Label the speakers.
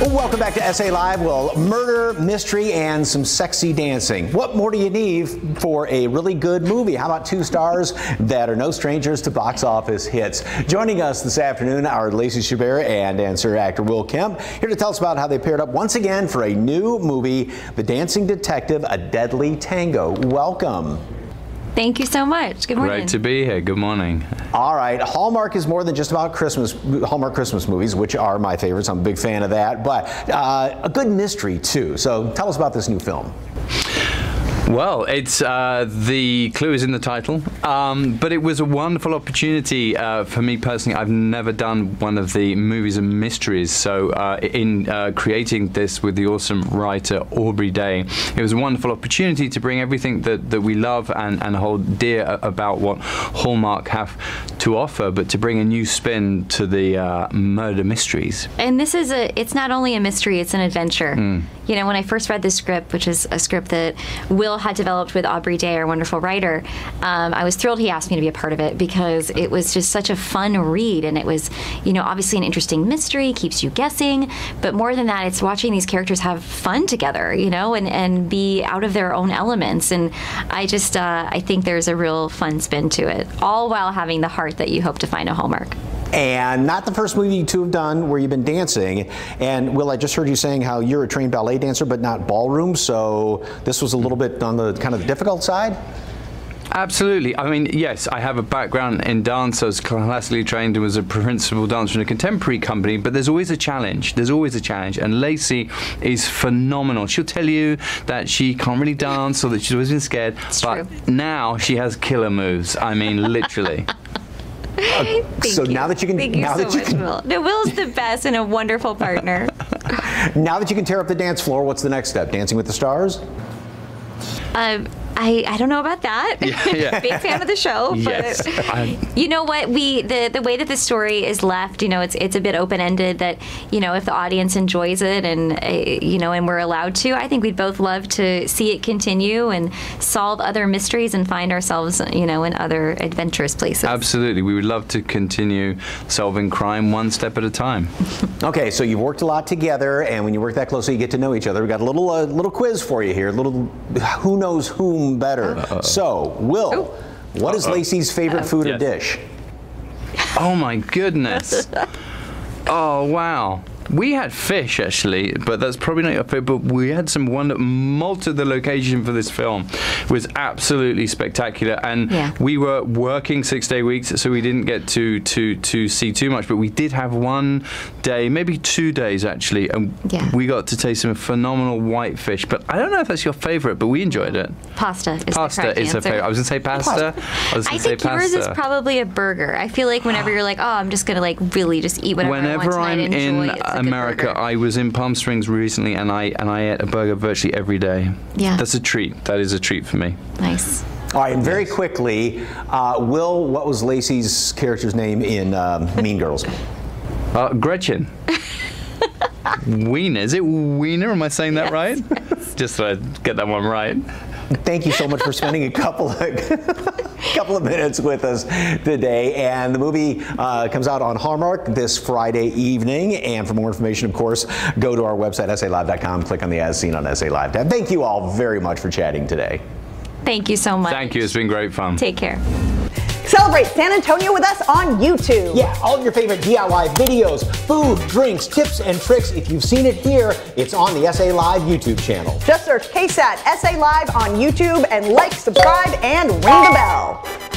Speaker 1: Welcome back to SA Live. Well, murder, mystery, and some sexy dancing. What more do you need for a really good movie? How about two stars that are no strangers to box office hits? Joining us this afternoon are Lacey Chabert and dancer actor Will Kemp, here to tell us about how they paired up once again for a new movie, The Dancing Detective, A Deadly Tango. Welcome.
Speaker 2: Thank you so much. Good morning.
Speaker 3: Great to be here. Good morning.
Speaker 1: All right. Hallmark is more than just about Christmas, Hallmark Christmas movies, which are my favorites. I'm a big fan of that, but uh, a good mystery too. So tell us about this new film.
Speaker 3: Well, it's uh, the clue is in the title, um, but it was a wonderful opportunity uh, for me personally. I've never done one of the movies and mysteries, so uh, in uh, creating this with the awesome writer Aubrey Day, it was a wonderful opportunity to bring everything that, that we love and, and hold dear about what Hallmark have to offer, but to bring a new spin to the uh, murder mysteries.
Speaker 2: And this is a, it's not only a mystery, it's an adventure. Mm. You know, when I first read the script, which is a script that Will had developed with Aubrey Day, our wonderful writer, um, I was thrilled he asked me to be a part of it because it was just such a fun read. And it was, you know, obviously an interesting mystery, keeps you guessing. But more than that, it's watching these characters have fun together, you know, and, and be out of their own elements. And I just, uh, I think there's a real fun spin to it, all while having the heart that you hope to find a Hallmark
Speaker 1: and not the first movie you two have done where you've been dancing. And Will, I just heard you saying how you're a trained ballet dancer, but not ballroom. So this was a little bit on the kind of the difficult side.
Speaker 3: Absolutely. I mean, yes, I have a background in dance. I was classically trained and was a principal dancer in a contemporary company, but there's always a challenge. There's always a challenge. And Lacey is phenomenal. She'll tell you that she can't really dance or that she's always been scared,
Speaker 2: it's
Speaker 3: but
Speaker 2: true.
Speaker 3: now she has killer moves. I mean, literally.
Speaker 1: Uh, so
Speaker 2: you.
Speaker 1: now that you can,
Speaker 2: Thank
Speaker 1: now
Speaker 2: you
Speaker 1: that
Speaker 2: so
Speaker 1: you
Speaker 2: much,
Speaker 1: can,
Speaker 2: Will. No, Will's the best and a wonderful partner.
Speaker 1: now that you can tear up the dance floor, what's the next step? Dancing with the Stars?
Speaker 2: Um, I, I don't know about that.
Speaker 3: Yeah, yeah.
Speaker 2: Big fan of the show,
Speaker 3: yes.
Speaker 2: but you know what? We the the way that the story is left, you know, it's it's a bit open ended. That you know, if the audience enjoys it and uh, you know, and we're allowed to, I think we'd both love to see it continue and solve other mysteries and find ourselves, you know, in other adventurous places.
Speaker 3: Absolutely, we would love to continue solving crime one step at a time.
Speaker 1: okay, so you've worked a lot together, and when you work that closely, you get to know each other. We got a little uh, little quiz for you here. A little, who knows whom better. Uh -oh. So, Will, Ooh. what is. Lacey's favorite food yes. or dish?
Speaker 3: Oh my goodness. oh wow. We had fish actually, but that's probably not your favorite. But we had some one that Malta. The location for this film was absolutely spectacular, and
Speaker 2: yeah.
Speaker 3: we were working six day weeks, so we didn't get to to to see too much. But we did have one day, maybe two days actually, and
Speaker 2: yeah.
Speaker 3: we got to taste some phenomenal white fish. But I don't know if that's your favorite, but we enjoyed it.
Speaker 2: Pasta is
Speaker 3: pasta
Speaker 2: is
Speaker 3: a favorite. I was gonna say pasta. I was I
Speaker 2: say
Speaker 3: think
Speaker 2: yours
Speaker 3: pasta.
Speaker 2: is probably a burger. I feel like whenever you're like, oh, I'm just gonna like really just eat whatever
Speaker 3: Whenever
Speaker 2: I want tonight,
Speaker 3: I'm
Speaker 2: enjoy,
Speaker 3: in America, I was in Palm Springs recently, and I and I ate a burger virtually every day.
Speaker 2: Yeah,
Speaker 3: that's a treat. That is a treat for me.
Speaker 2: Nice.
Speaker 1: All right, and very quickly, uh, Will, what was Lacey's character's name in um, Mean Girls?
Speaker 3: Uh, Gretchen. Wiener. Is it Wiener? Am I saying that
Speaker 2: yes.
Speaker 3: right? Just so I get that one right.
Speaker 1: Thank you so much for spending a couple of couple of minutes with us today. And the movie uh, comes out on Hallmark this Friday evening. And for more information, of course, go to our website, salive.com, click on the As Seen on SA Live tab. Thank you all very much for chatting today.
Speaker 2: Thank you so much.
Speaker 3: Thank you. It's been great fun.
Speaker 2: Take care.
Speaker 4: Celebrate San Antonio with us on YouTube.
Speaker 1: Yeah, all of your favorite DIY videos, food, drinks, tips, and tricks. If you've seen it here, it's on the SA Live YouTube channel.
Speaker 4: Just search KSAT SA Live on YouTube and like, subscribe, and ring the bell.